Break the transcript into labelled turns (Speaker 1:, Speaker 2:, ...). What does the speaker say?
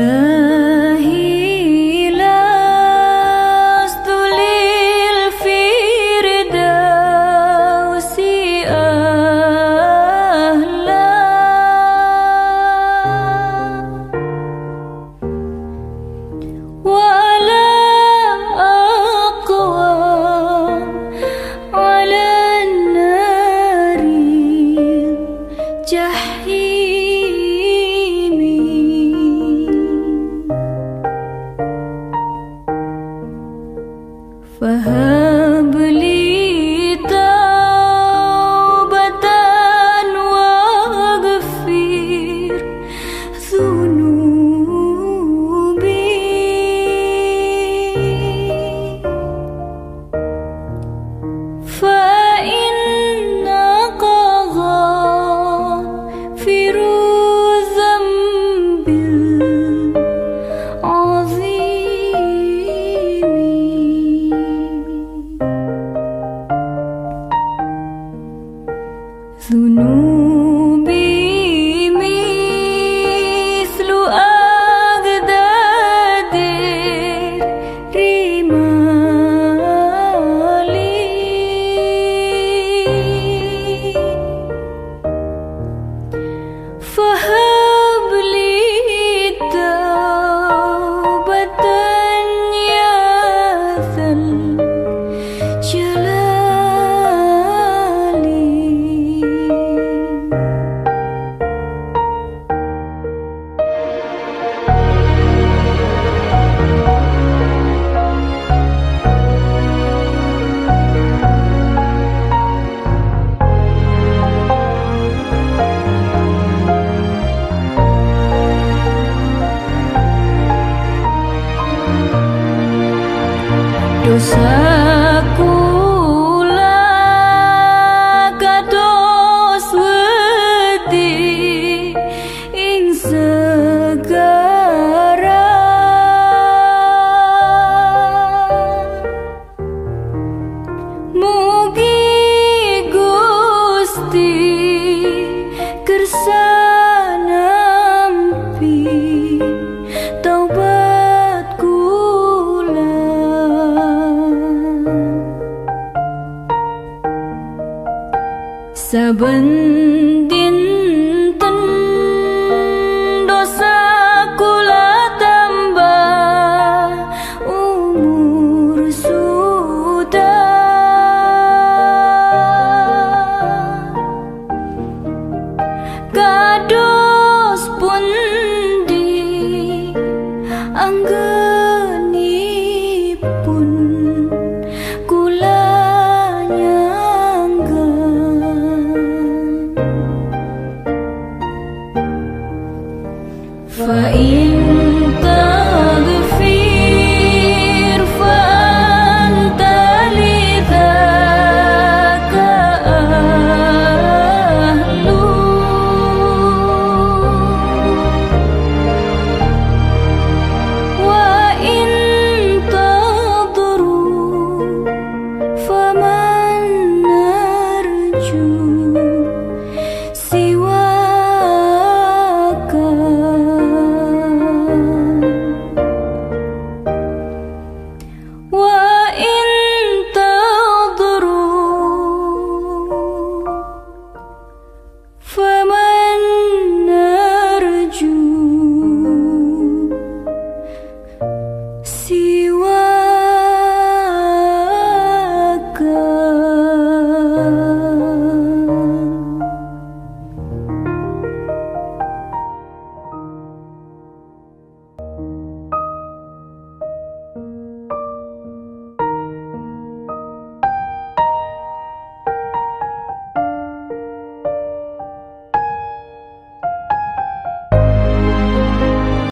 Speaker 1: Love Sunu सबन् you